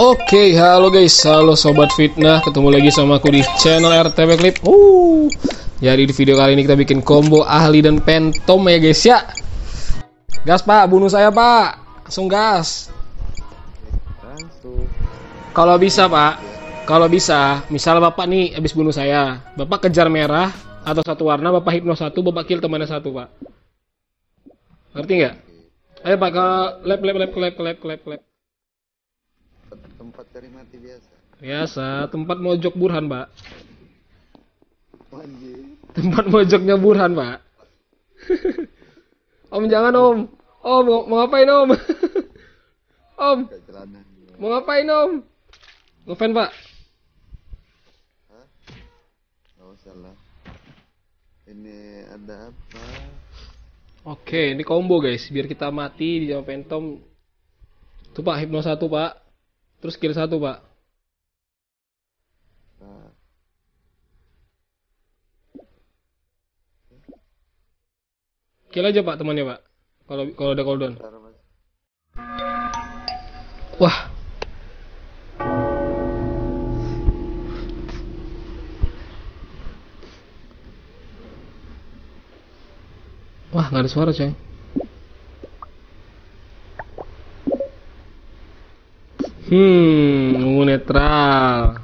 Oke, halo guys, halo sobat fitnah, ketemu lagi sama aku di channel RTP Clip. Uh, jadi di video kali ini kita bikin combo ahli dan pentom ya guys ya. Gas pak, bunuh saya pak, langsung gas. Kalau bisa pak, kalau bisa, misal bapak nih habis bunuh saya, bapak kejar merah atau satu warna, bapak hipno satu, bapak kill temannya satu pak. Ngerti nggak? Ayo pak ke lab lab lab lab lab lab. Tempat cari mati biasa Biasa, tempat mojok Burhan pak. anjir Tempat mojoknya Burhan, Pak. om jangan, Om. Om, mau, ngapain, Om? om, mau ngapain, Om? Ngefan, Pak. Hah? gak usah lah ini ada apa Oke, ini combo, guys. Biar kita mati di jawab pentom. Tuh, Pak, hipno satu, Pak. Terus kill satu, Pak. Kill aja, Pak, temannya, Pak. Kalau kalau ada cooldown. Wah. Wah, nggak ada suara, coy. Hmm, ungu netral.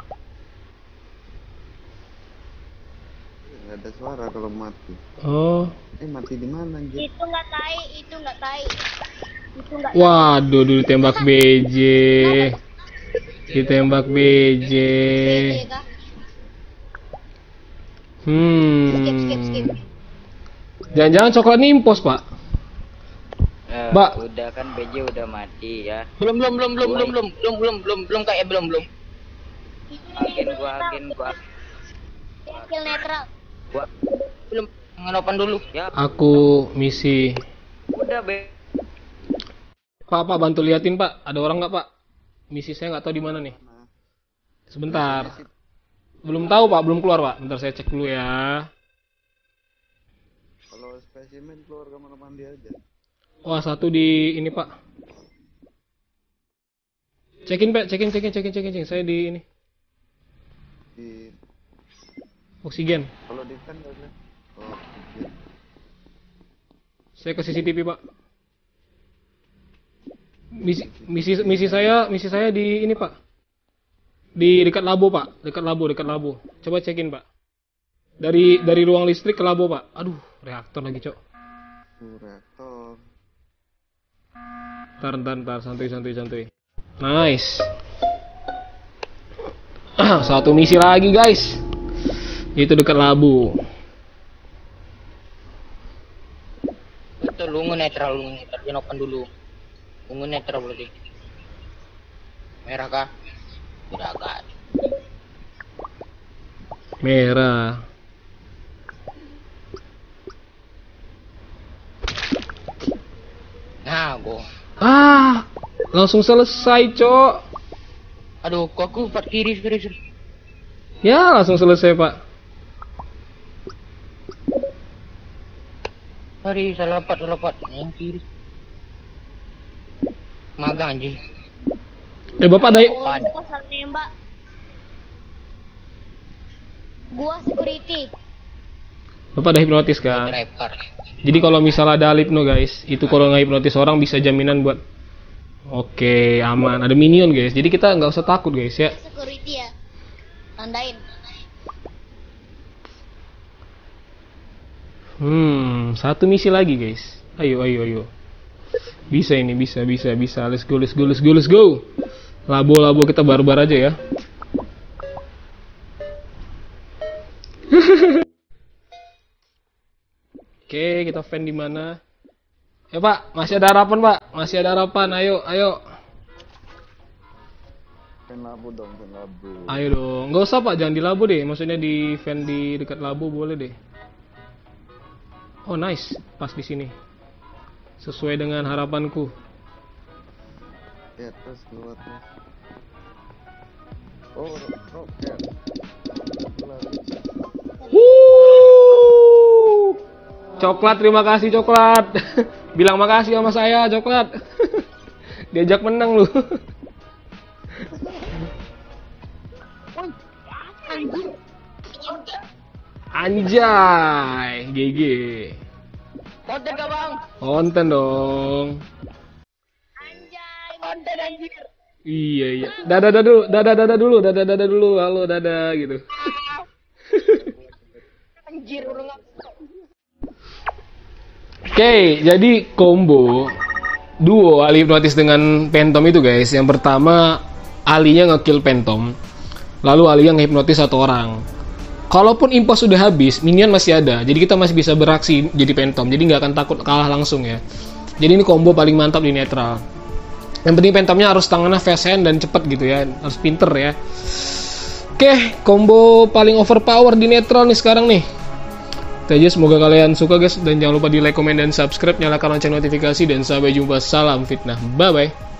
nggak ada suara kalau mati Oh, eh mati di mana anjir itu nggak tai itu nggak tai itu nggak waduh, dulu tembak BJ. Ditembak BJ. tai kah skip skip skip Hmm. Jangan-jangan coklat ini impos, Pak. Mbak. udah kan BJ udah mati ya. belum belum belum belum belum belum belum belum belum belum kayak belum belum Agen gua agen gua kill netral gua belum ngenopan dulu ya Aku misi. udah be Pak, Pak, bantu liatin, Pak. Ada orang nggak, Pak? Misi saya nggak tahu di mana nih. Sebentar. Belum tahu, Pak. Belum keluar, Pak. Bentar saya cek dulu ya. kalau spesimen keluar kamar mandi aja Wah, satu di ini, Pak. Cekin, Pak. Cekin, cekin, cekin, cekin, cekin. Saya di ini. di Oksigen. kalau di kan oh iya. Saya ke CCTV, Pak. Misi, misi, misi saya, misi saya di ini, Pak. Di dekat labo, Pak. Dekat labo, dekat labo. Coba cekin, Pak. Dari dari ruang listrik ke labo, Pak. Aduh, reaktor lagi, Cok. reaktor Ntar, ntar, ntar. Santuy, santuy, santuy. Nice. Satu misi lagi, guys. Itu dekat labu. betul lu netral lu netral ngenopan dulu ungu netral berarti merah kah tidak kan Merah. Nah gua Ah, langsung selesai, Cok. aduh kok aku empat kiri kiri kiri. Ya, langsung selesai, Pak. sorry salah empat salah empat yang kiri magang anjing Eh, Bapak oh nembak gua security Bapak ada hipnotis kan? driver Jadi kalau misalnya ada hipno guys, itu kalau nggak hipnotis orang bisa jaminan buat Oke, aman. Ada minion guys. Jadi kita nggak usah takut guys ya. security ya tandain Hmm, satu misi lagi guys. Ayo, ayo, ayo. Bisa ini, bisa, bisa, bisa. Let's go, let's go, let's go, let's go. Labo-labo kita barbar aja ya. Oke, kita fan di mana? Ya Pak, masih ada harapan Pak, masih ada harapan. Ayo, ayo, kan labu dong kan labu ayo dong. Nggak usah Pak, jangan di labo deh. Maksudnya di fan di dekat labo boleh deh. Oh nice, pas di sini. Sesuai dengan harapanku. ya terus terus oh ro- roket Keluar. Coklat, terima kasih coklat. Bilang makasih sama saya, coklat. Diajak menang lu. Anjay, GG. Konten gak bang? Konten dong. Anjay. Konten anjir. Iya iya. Dadah dadah dulu, dadah dadah dulu, dadah dadah dulu. Halo dadah gitu. Anjir udah Oke, jadi combo duo Ali hipnotis dengan Phantom itu guys. Yang pertama Alinya ngekill Phantom. Lalu Alia ngehipnotis satu orang. Kalaupun impos sudah habis, minion masih ada. Jadi kita masih bisa beraksi jadi Phantom. Jadi nggak akan takut kalah langsung ya. Jadi ini combo paling mantap di netral. Yang penting Phantomnya harus tangannya fast hand dan cepet gitu ya. Harus pinter ya. Oke, combo paling overpower di netral nih sekarang nih. Itu aja semoga kalian suka guys dan jangan lupa di like, comment dan subscribe, nyalakan lonceng notifikasi dan sampai jumpa. Salam fitnah. Bye bye.